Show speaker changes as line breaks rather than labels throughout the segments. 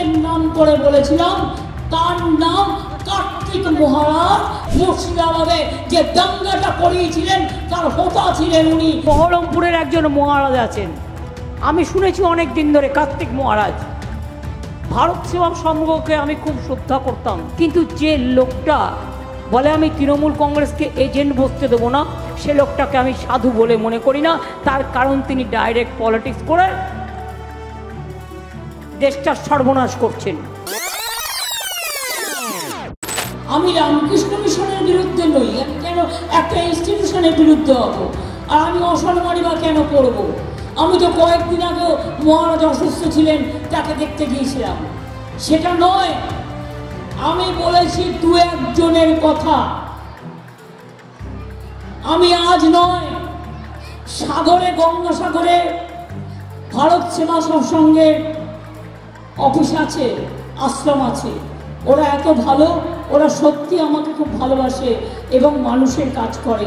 লোকের নাম করে বলেছিলাম, তার নাম কার্তিক মহারাজ মুর্শিদাবাদে যে দাঙ্গাটা করিয়েছিলেন, তার হোতা ছিলেন উনি।
বহরমপুরের একজন মহারাজ আছেন। আমি শুনেছি অনেক দিন ধরে কার্তিক মহারাজ। ভারত সেবা সংঘকে আমি খুব শ্রদ্ধা করতাম। কিন্তু যে লোকটা বলে আমি তৃণমূল কংগ্রেসকে এজেন্ট বসতে দেবো না, সে লোকটাকে আমি সাধু বলে মনে করি না। তার কারণ তিনি ডাইরেক্ট পলিটিক্স করে দেশটার সর্বনাশ করছেন।
আমি রামকৃষ্ণ মিশনের বিরুদ্ধে নই, আমি কেন একটা ইনস্টিটিউশনের বিরুদ্ধে হব? আর আমি অসম্মানী বা কেন করব? আমি তো কয়েকদিন আগে মহারাজ অসুস্থ ছিলেন, তাকে দেখতে গিয়েছিলাম। সেটা নয়, আমি বলেছি দু একজনের কথা। আমি আজ নয়, সাগরে, গঙ্গাসাগরে, ভারত সেবা সৎসঙ্গের অফিস আছে, আশ্রম আছে। ওরা এত ভালো, ওরা সত্যি আমাকে খুব ভালোবাসে এবং মানুষের কাজ করে।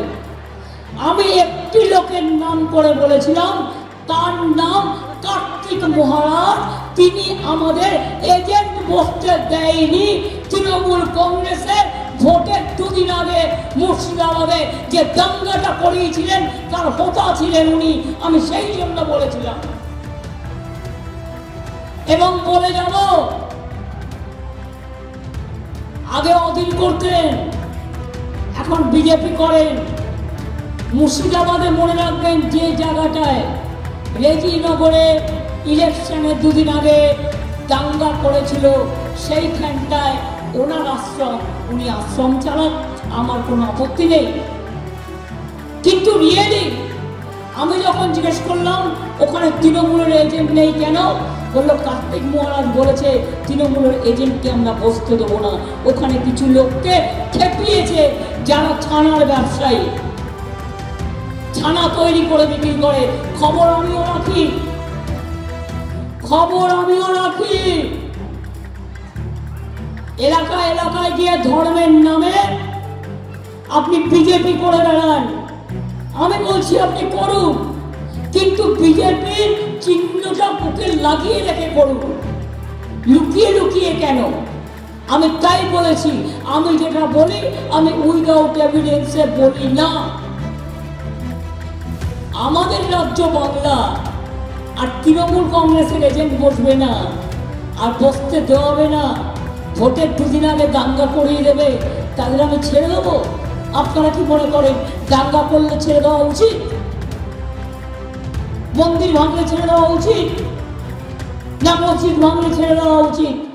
আমি একটি লোকের নাম করে বলেছিলাম, তার নাম কার্তিক মহারাজ। তিনি আমাদের এজেন্ট বসতে দেয়নি। তৃণমূল কংগ্রেসের ভোটের দুদিন আগে মুর্শিদাবাদে যে দাঙ্গাটা করিয়েছিলেন, তার হোতা ছিলেন উনি। আমি সেই জন্য বলেছিলাম। এবং বলে যাব, আগে অধীন করতেন, এখন বিজেপি করেন। মুর্শিদাবাদে মনে রাখবেন যে জায়গাটায় রেজিনগরে ইলেকশনের দুদিন আগে দাঙ্গা করেছিল, সেইখানটায় ওনার আশ্রম, উনি আশ্রম চালান আমার কোনো আপত্তি নেই। কিন্তু রিয়েলি, আমি যখন জিজ্ঞেস করলাম, ওখানে তৃণমূলের এজেন্ট নেই কেন? বলল কার্তিক মহারাজ বলেছে, তৃণমূলের এজেন্টকে আমরা বসতে দেবো না। ওখানে কিছু লোককে খেপিয়েছে যারা ছানার ব্যবসায়ী। ছানা তৈরি করে বিক্রি করে। খবর আমিও রাখি। খবর আমিও রাখি। এলাকা এলাকায় গিয়ে ধর্মের নামে আপনি বিজেপি করে বেড়ান। আমি বলছি আপনি করুন। কিন্তু বিজেপির চিহ্নটা বুকে লাগিয়ে রেখে করুন লুকিয়ে লুকিয়ে কেন? আমি তাই বলেছি, আমি যেটা বলি, আমি উইদাউট এভিডেন্সে বলি না। আমাদের রাজ্য বাংলা আর তৃণমূল কংগ্রেসের এজেন্ট বসবে না, আর বসতে দেওয়া হবে না। ভোটের দুদিন আগে দাঙ্গা করিয়ে দেবে, তাদের আমি ছেড়ে দেবো। আপনারা কি মনে করেন, দাঙ্গা করলে ছেড়ে দেওয়া উচিত? মন্দির ভাঙলে ছেড়ে দেওয়া উচিত? না মসজিদ ভাঙলে ছেড়ে দেওয়া উচিত?